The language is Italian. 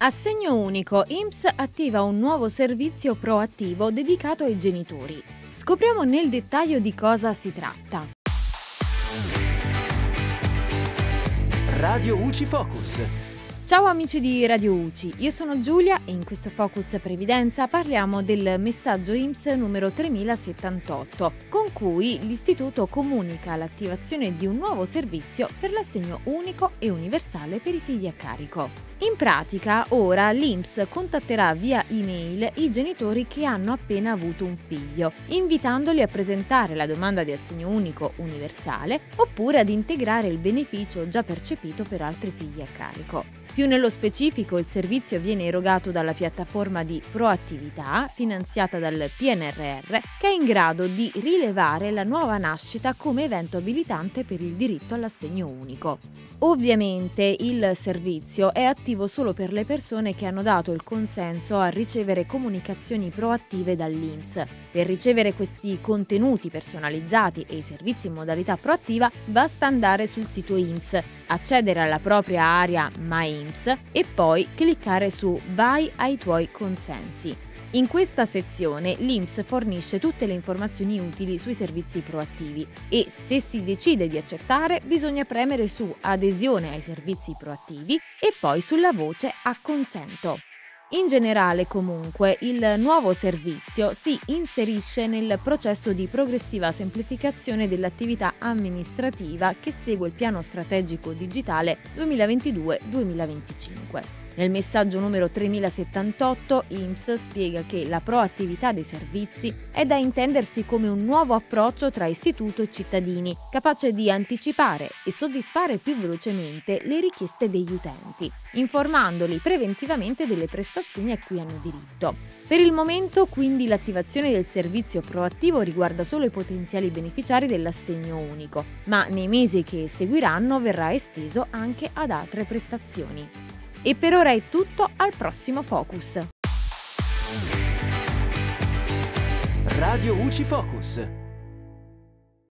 Assegno unico, IMSS attiva un nuovo servizio proattivo dedicato ai genitori. Scopriamo nel dettaglio di cosa si tratta. Radio UCI Focus. Ciao amici di Radio UCI, io sono Giulia e in questo Focus Previdenza parliamo del messaggio IMSS numero 3078, con cui l'Istituto comunica l'attivazione di un nuovo servizio per l'assegno unico e universale per i figli a carico. In pratica, ora l'INPS contatterà via email i genitori che hanno appena avuto un figlio, invitandoli a presentare la domanda di assegno unico universale oppure ad integrare il beneficio già percepito per altri figli a carico. Più nello specifico, il servizio viene erogato dalla piattaforma di proattività finanziata dal PNRR, che è in grado di rilevare la nuova nascita come evento abilitante per il diritto all'assegno unico. Ovviamente il servizio è attivo solo per le persone che hanno dato il consenso a ricevere comunicazioni proattive dall'INPS. Per ricevere questi contenuti personalizzati e i servizi in modalità proattiva basta andare sul sito INPS, accedere alla propria area My INPS e poi cliccare su Vai ai tuoi consensi. In questa sezione l'INPS fornisce tutte le informazioni utili sui servizi proattivi e se si decide di accettare bisogna premere su Adesione ai servizi proattivi e poi sulla voce Acconsento. In generale, comunque, il nuovo servizio si inserisce nel processo di progressiva semplificazione dell'attività amministrativa che segue il piano strategico digitale 2022-2025. Nel messaggio numero 3078 IMSS spiega che la proattività dei servizi è da intendersi come un nuovo approccio tra istituto e cittadini, capace di anticipare e soddisfare più velocemente le richieste degli utenti, informandoli preventivamente delle prestazioni a cui hanno diritto. Per il momento quindi l'attivazione del servizio proattivo riguarda solo i potenziali beneficiari dell'assegno unico, ma nei mesi che seguiranno verrà esteso anche ad altre prestazioni. E per ora è tutto, al prossimo Focus. Radio UCI Focus.